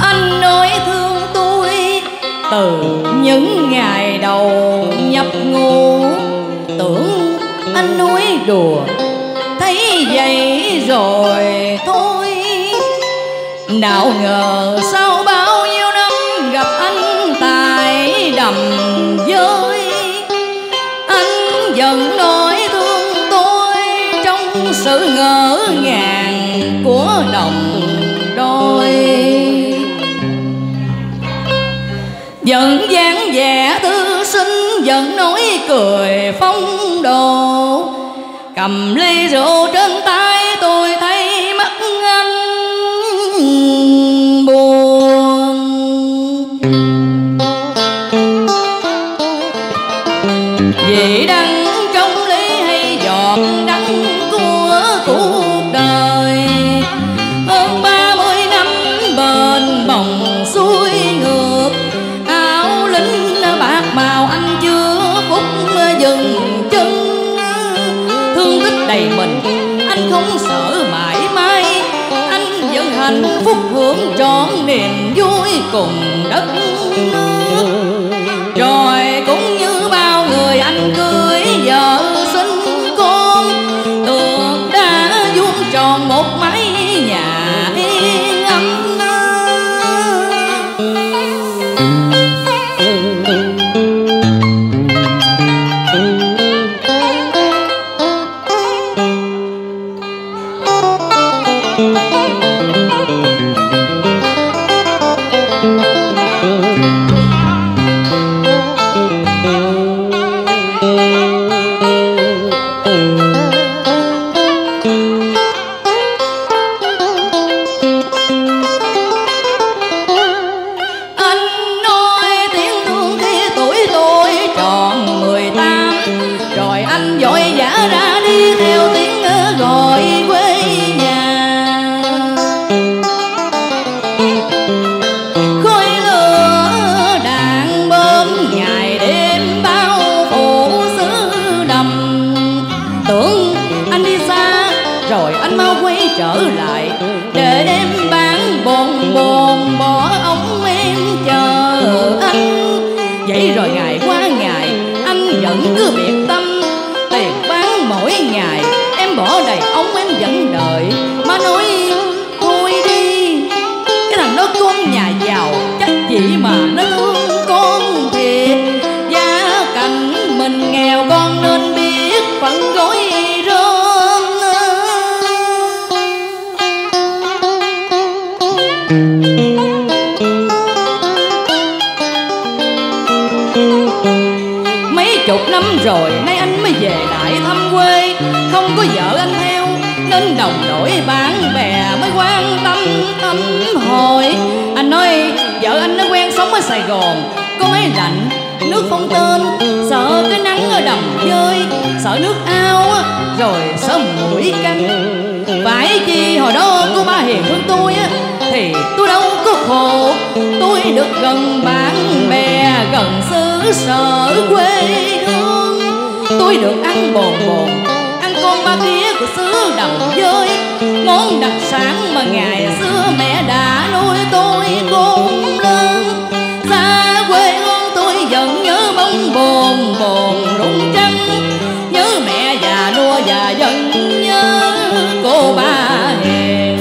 anh nói thương tôi, từ những ngày đầu nhập ngũ. Tưởng anh nói đùa, thấy vậy rồi thôi. Nào ngờ sau bao nhiêu năm gặp anh tại đầm sự ngỡ ngàng của đồng đôi. Vẫn dáng vẻ thư sinh vẫn nói cười phong độ. Cầm ly rượu trên tay tôi phúc hưởng trọn niềm vui cùng đất rồi ngày qua ngày anh vẫn cứ biệt tâm đồng đội bạn bè mới quan tâm thăm hỏi anh nói vợ anh nó quen sống ở sài gòn có ấy lạnh nước không tên, sợ cái nắng ở đầm chơi sợ nước ao rồi sợ mũi cắn. Phải chi hồi đó cô ba hiền thương tôi á, thì tôi đâu có khổ. Tôi được gần bạn bè, gần xứ sở quê hương. Tôi được ăn bồn bồn hương ba kia của xứ đồng dơi món đặc sản mà ngày xưa mẹ đã nuôi tôi cũng lớn. Xa quê hương tôi vẫn nhớ bóng bồn bồn rung trăng nhớ mẹ già nua và vẫn nhớ cô ba hiền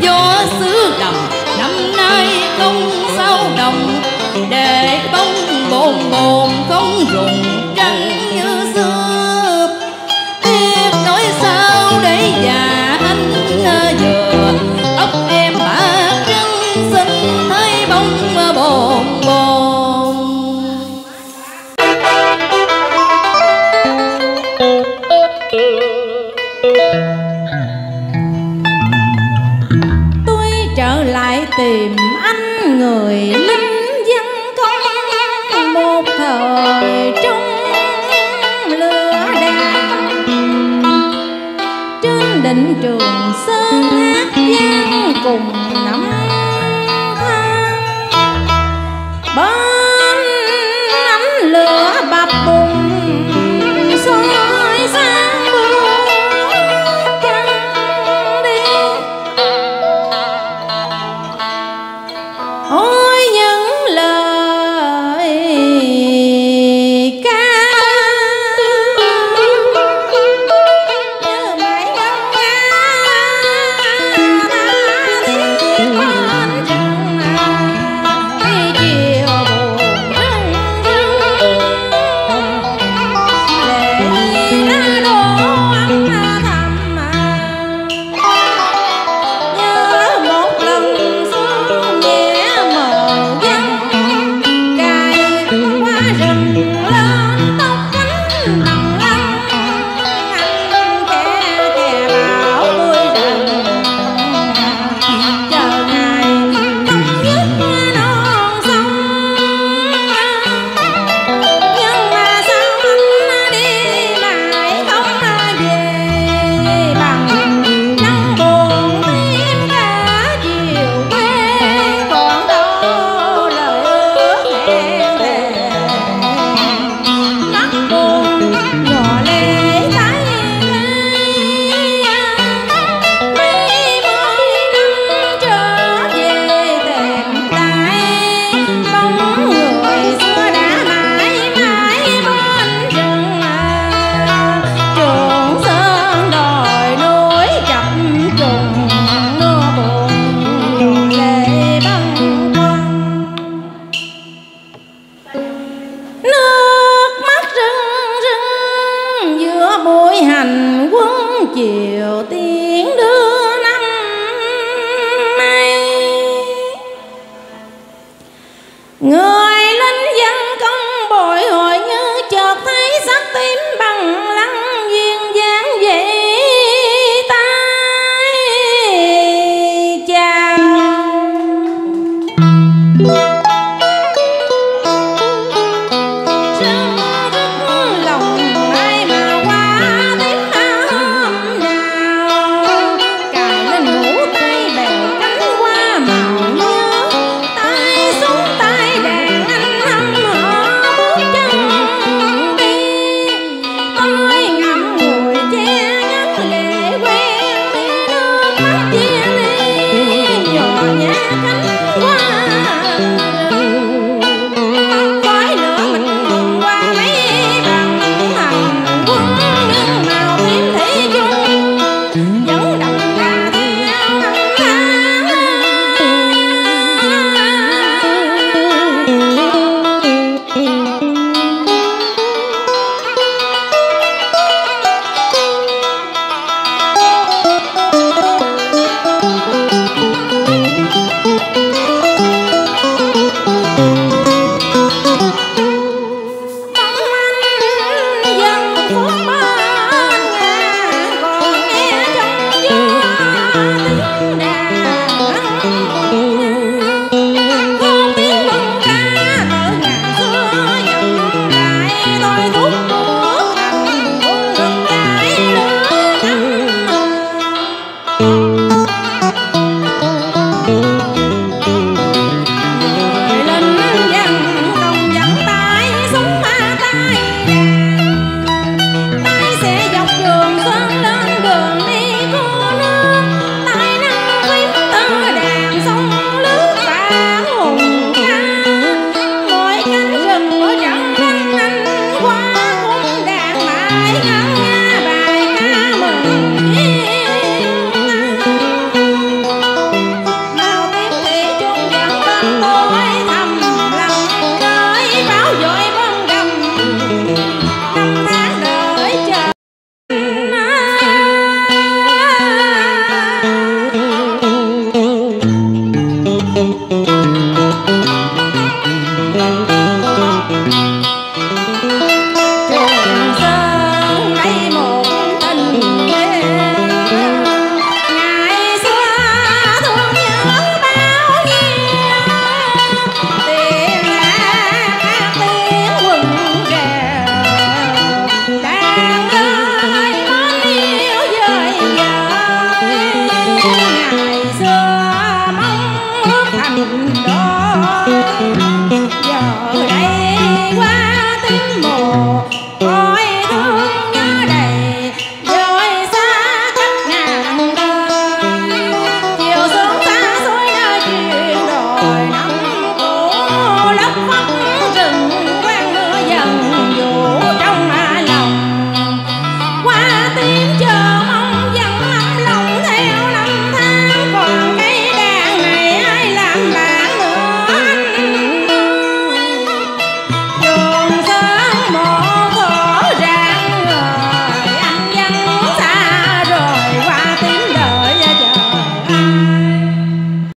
gió xứ đồng năm nay không sao đồng, để bóng bồn bồn không rụng. moment.